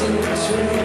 Listen to